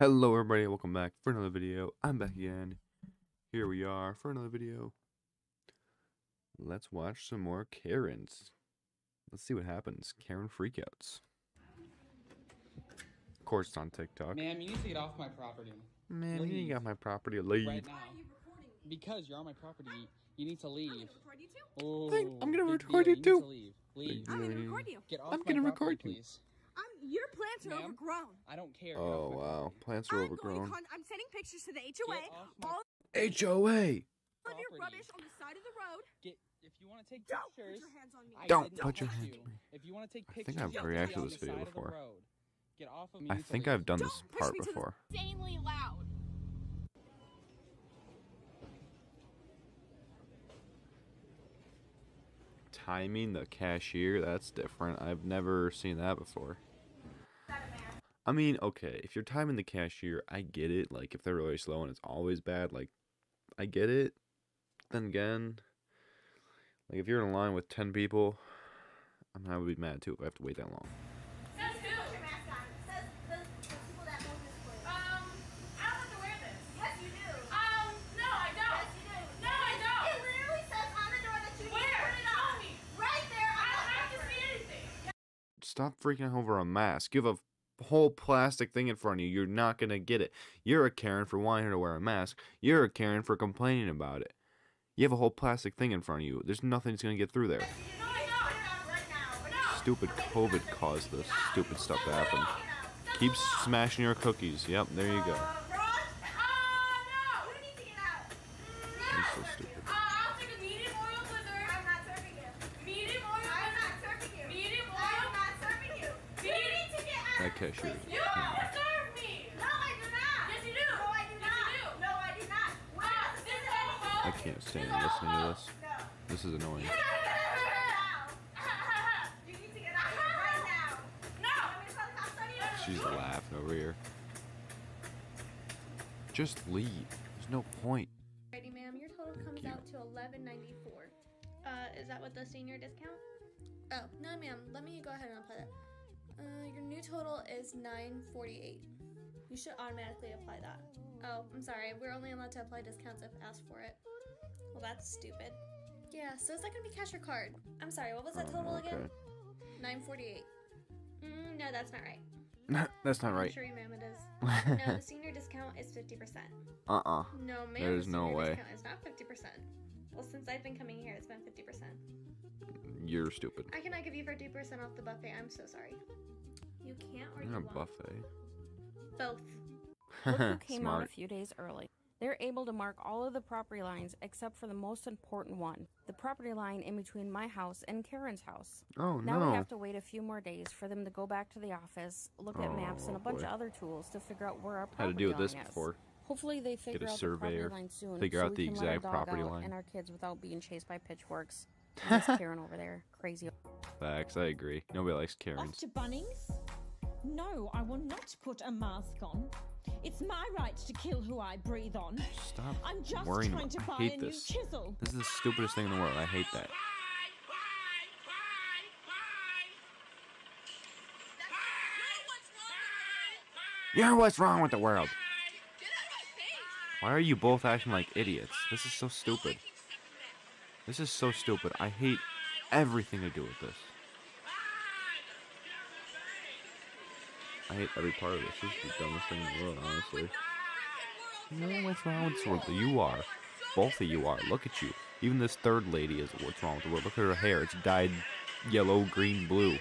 Hello everybody, welcome back for another video. I'm back again. Here we are for another video. Let's watch some more Karens. Let's see what happens. Karen freakouts. Of course it's on TikTok. Ma'am, you need to get off my property Man, you leave. got my property. Leave. right now. Because you're on my property, you need to leave. record you too. Oh, Think I'm gonna record deal, you too. to leave. Leave. I'm gonna record you. Get off I'm gonna record you. please. Um, your plants are overgrown. I don't care. Oh wow, plants are I'm overgrown. Going con- I'm sending pictures to the HOA. Get off All HOA. of your rubbish on the side of the road. Get if you want to take Don't put your hands on me. I Don't put your hands on me. If you want to take I think I've you have to reacted to this video side the before. Road. Get off of me. I you need to think. I've done this part me to the- before. Insanely loud. Timing the cashier, that's different. I've never seen that before. I mean, okay, if you're timing the cashier, I get it. Like, if they're really slow and it's always bad, like, I get it. Then again, like, if you're in a line with 10 people, I mean, I would be mad too if I have to wait that long. Says who? Put your mask on. Says the, the people that own this place. Um, I don't have to wear this. Yes, you do. Um, no, I don't. Yes, you do. No, I don't. It literally says on the door that you need to Where? put it Show on. me. Right there. I on don't the have to paper. see anything. Stop freaking out over a mask. You have a whole plastic thing in front of you. You're not going to get it. You're a Karen for wanting her to wear a mask. You're a Karen for complaining about it. You have a whole plastic thing in front of you. There's nothing that's going to get through there. No, I don't. Put it on right now. No. Stupid COVID caused this stupid stuff to happen. Keep smashing your cookies. Yep, there you go. Ron? Ah, You need to get out. You're so stupid. no. Uh, I'll take a medium Oreo blizzard. I'm not serving you. Medium Oreo I'm not blizzard. serving you. Medium I Oreo. am not serving you. You need to get out. That cashier. You have to serve me. No, I do not. Yes, you do. No, I do Yes, not. you do. No, I do not. Where Ah, does this it is say? all I can't stand listening to this. This is annoying. You need to get out of here right now. No. Want me to call the cops on you? She's laughing over here. Just leave. There's no point. Alrighty, ma'am. Your total comes you. out to eleven ninety four. Uh, is that with the senior discount? Oh no, ma'am. Let me go ahead and apply that. Uh, your new total is nine forty eight. You should automatically apply that. Oh, I'm sorry. We're only allowed to apply discounts if asked for it. Well, that's stupid. Yeah. So is that gonna be cash or card? I'm sorry. What was that Oh, total again? Nine forty eight. Mm, no, that's not right. That's not right. I'm sure you, ma'am, it is. no, the senior discount is fifty percent. Uh-uh. No, ma'am. There's the no way. Discount is not fifty percent. Well, since I've been coming here, it's been fifty percent. You're stupid. I cannot give you fifty percent off the buffet. I'm so sorry. You can't or you won't. buffet. Both. Look who came out a few days early. They're able to mark all of the property lines except for the most important one the property line in between my house and Karen's house. Oh Now no. we have to wait a few more days for them to go back to the office, look at maps, and Oh, a bunch boy. of other tools to figure out where our property line is. Had to property deal with this is. before. Hopefully they figure a out surveyor, the property line soon, figure so out we the can let our exact dog property out line. and our kids without being chased by pitchforks. And Karen over there, crazy. Facts, I agree. Nobody likes Off Karens. to Bunnings? No, I will not put a mask on. It's my right to kill who I breathe on. Stop I'm just worrying trying to I hate a new this. chisel. This is the stupidest thing in the world. I hate that. You're what's wrong with the world. Why are you both acting like idiots? This is so stupid. This is so stupid. I hate everything to do with this. I hate every part of this. This is the dumbest thing in the world, honestly. You know what's wrong with this world? You are. Both of you are. Look at you. Even this third lady is what's wrong with the world. Look at her hair. It's dyed yellow, green, blue.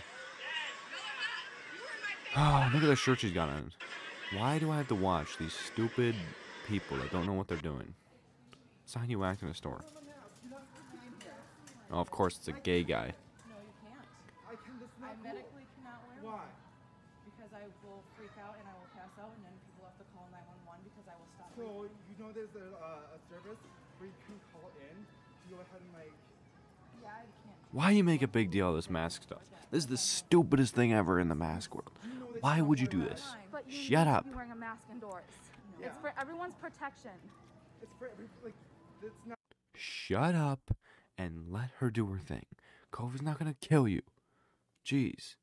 Oh, look at the shirt she's got on. Why do I have to watch these stupid people that don't know what they're doing? It's not how you act in a store. Oh, of course, it's a gay guy. No, you can't. I medically cannot wear one. Because I will freak out and I will pass out, and then people have to call 911 because I will stop. So you know there's a, uh, a service where you can call in to go ahead and like. Yeah, I can't. Why you make a big deal of this mask stuff? This is the stupidest thing ever in the mask world. Why would you do this? But but you Shut up. to be wearing a mask indoors. Yeah. It's for everyone's protection. It's for every like. It's not. Shut up and let her do her thing. COVID's not gonna kill you. Jeez.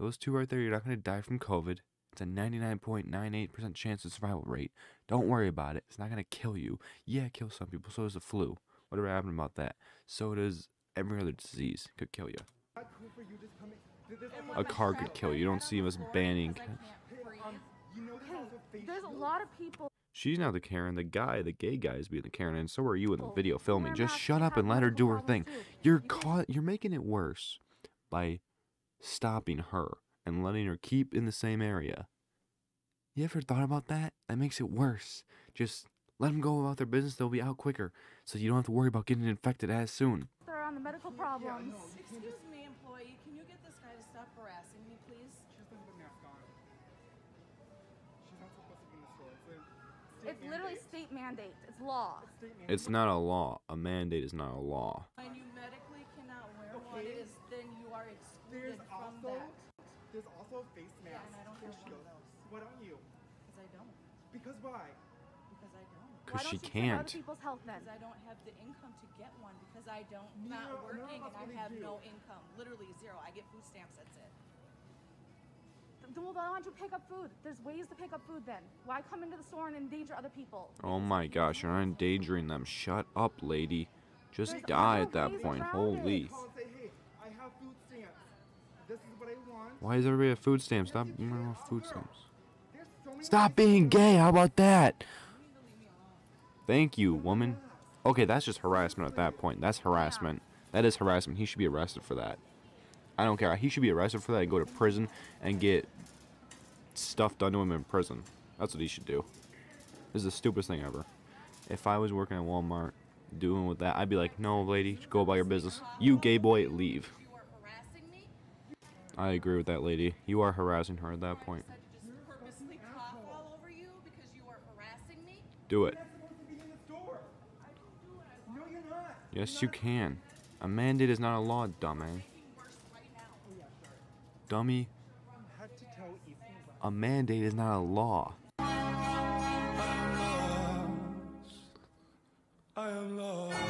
Those two right there, you're not gonna die from COVID. It's a 99.98% chance of survival rate. Don't worry about it. It's not gonna kill you. Yeah, it kills some people. So does the flu. Whatever happened about that. So does every other disease. Could kill you. Not cool for you just coming. Did this A car could kill you. You don't see us banning. You know there's There's a lot of people. She's now the Karen. The guy, the gay guy, is being the Karen, and so are you in the video filming. Just shut up and let her do her thing. You're caught. You're making it worse by stopping her and letting her keep in the same area. You ever thought about that? That makes it worse. Just let them go about their business. They'll be out quicker, so you don't have to worry about getting infected as soon. They're on the medical problems. Excuse me, employee. Can you get this guy to stop harassing me, please? She doesn't have a mask on. She's not supposed to be in the store. It's, a state It's literally state mandate. It's law. State mandate. It's not a law. A mandate is not a law. When you medically cannot wear one, Okay. it is then you are excluded There's from also that. there's also a face Yeah, mask. and I don't for have one of those. Why don't you? Because I don't. Because why? Because I don't. Why Because don't she you protect other can't. people's health then? Because I don't have the income to get one because I don't Neither- not working us and I have do. no income. Literally zero. I get food stamps. That's it. Then well, why don't you pick up food? There's ways to pick up food then. Why come into the store and endanger other people? Oh my gosh, you're not endangering them. Shut up, lady. Just There's die at that point. Holy. Say, hey, I have food stamps. Why is everybody a food stamp? Stop food stamps. There's so many Stop being gay. How about that? Thank you, woman. Okay, that's just harassment at that point. That's harassment. That is harassment. He should be arrested for that. I don't care. He should be arrested for that and go to prison and get stuff done to him in prison. That's what he should do. This is the stupidest thing ever. If I was working at Walmart doing with that, I'd be like, no, lady, go about your business. You gay boy, leave. I agree with that lady. You are harassing her at that point. I decided to just purposely cough all over you because you are harassing me. Do it. You're not supposed to be in the store. No, you're not. Yes, you can. A mandate is not a law, dumbass. Making worse right now. Oh, Dummy. From head to toe, Ethan. A mandate is not a law. I am lost.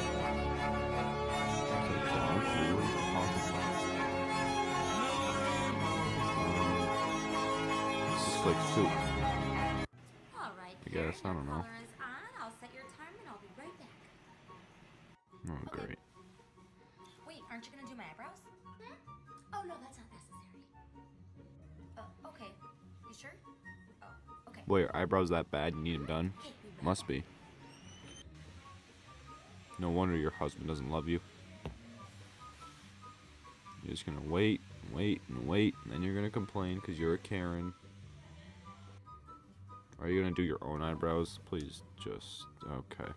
It's like soup. All right. I guess, I don't know. Color is on. I'll set your timer and I'll be right back. Oh, great. Wait, aren't you gonna do my eyebrows? Hmm? Oh no, that's not necessary. Oh, okay. You sure? Oh, okay. Boy, your eyebrows that bad? You need them done? Must be. No wonder your husband doesn't love you. You're just gonna wait, and wait, and wait, and then you're gonna complain because you're a Karen. Are you gonna do your own eyebrows? Please, just okay.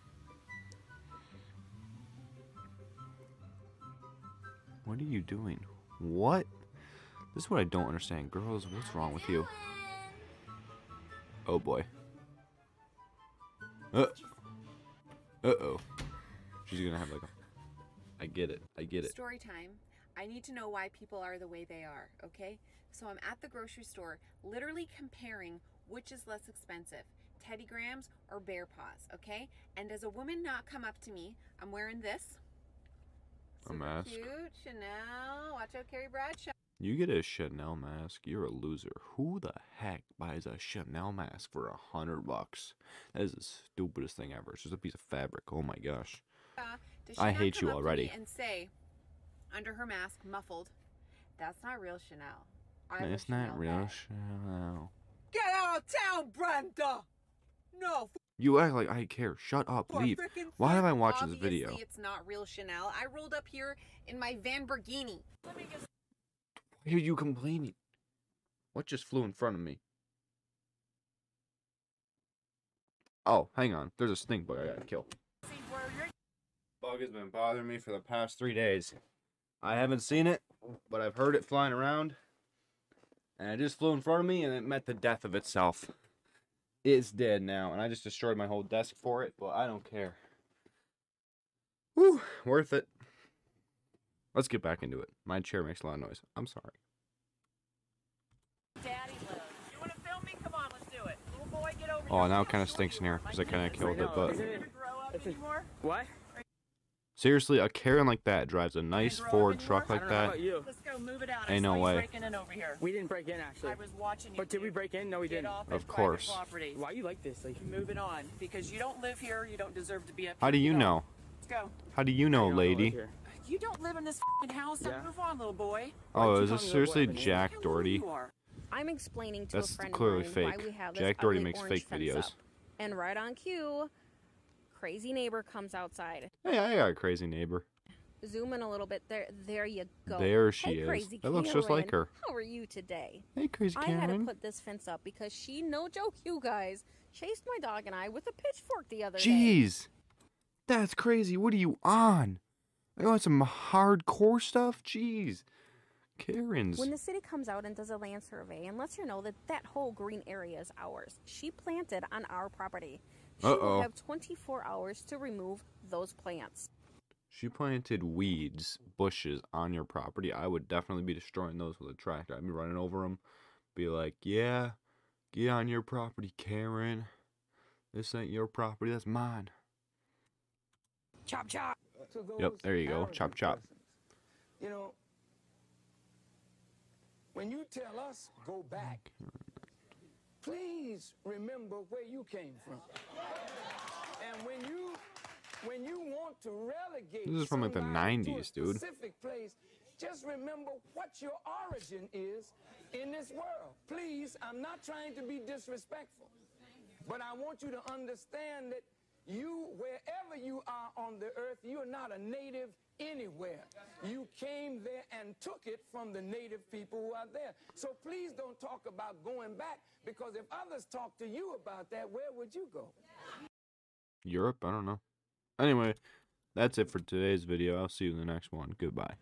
What are you doing? What? This is what I don't understand. Girls, what's wrong with you? Oh boy. Uh. Uh oh. She's gonna have like a. I get it. I get it. Story time. I need to know why people are the way they are, okay? So I'm at the grocery store literally comparing which is less expensive, Teddy Grahams or Bear Paws, okay? And does a woman not come up to me? I'm wearing this. A mask. Cute Chanel. Watch out, Carrie Bradshaw. You get a Chanel mask, you're a loser. Who the heck buys a Chanel mask for a hundred bucks? That is the stupidest thing ever. It's just a piece of fabric. Oh my gosh. Does I hate you up to me already. And say, under her mask, muffled, that's not real Chanel. I have it's not Chanel real bag." Chanel. Get out of town, Brenda! No, You act like I care. Shut up. For Leave. Why am I watching this video? It's not real Chanel. I rolled up here in my Lamborghini. Let me just Why are you complaining? What just flew in front of me? Oh, hang on. There's a stink bug I gotta kill. see where you're. Bug has been bothering me for the past three days. I haven't seen it, but I've heard it flying around. And it just flew in front of me and it met the death of itself. It's dead now, and I just destroyed my whole desk for it, but I don't care. Whew, worth it. Let's get back into it. My chair makes a lot of noise. I'm sorry. Daddy lives. You wanna film Oh, now it kind of stinks in here because I kind of killed it. But What? Seriously, a Karen like that drives a nice Ford truck like that. Let's go move it out. Ain't no I saw you way. breaking in over here. We didn't break in actually. I was watching you. But did we break in? No, we didn't. Of course. Property. Why you like this? Like, Move it on because you don't live here. You don't deserve to be up How do you Get know? Let's go. How do you know, lady? You don't live in this fing house. Yeah. move on, little boy. Oh, is this seriously Jack Doherty? I'm explaining to That's a friend clearly fake. why we have Jack Doherty makes fake videos. up. And right on cue, crazy neighbor comes outside. Hey, I got a crazy neighbor. Zoom in a little bit. There, there you go. There she hey, is. Crazy That looks just like her. How are you today? Hey, crazy I had to put this fence up because she, no joke, you guys, chased my dog and I with a pitchfork the other day. Jeez, that's crazy. What are you on? You want some hardcore stuff? Jeez, Karen's. When the city comes out and does a land survey and lets her know that that whole green area is ours, she planted on our property. She Uh-oh. will have 24 hours to remove those plants. She planted weeds, bushes on your property. I would definitely be destroying those with a tractor. I'd be running over them. Be like, yeah, get on your property, Karen. This ain't your property. That's mine. Chop chop. Yep, there you go. Chop chop. You know, when you tell us go back, please remember where you came from. And when you when you want to relegate This is from, like, the somebody to a 90s, dude. Specific place, just remember what your origin is in this world. Please, I'm not trying to be disrespectful, but I want you to understand that you, wherever you are on the earth, you are not a native anywhere. You came there and took it from the native people who are there. So please don't talk about going back because if others talk to you about that, where would you go? Europe? I don't know. Anyway, that's it for today's video. I'll see you in the next one. Goodbye.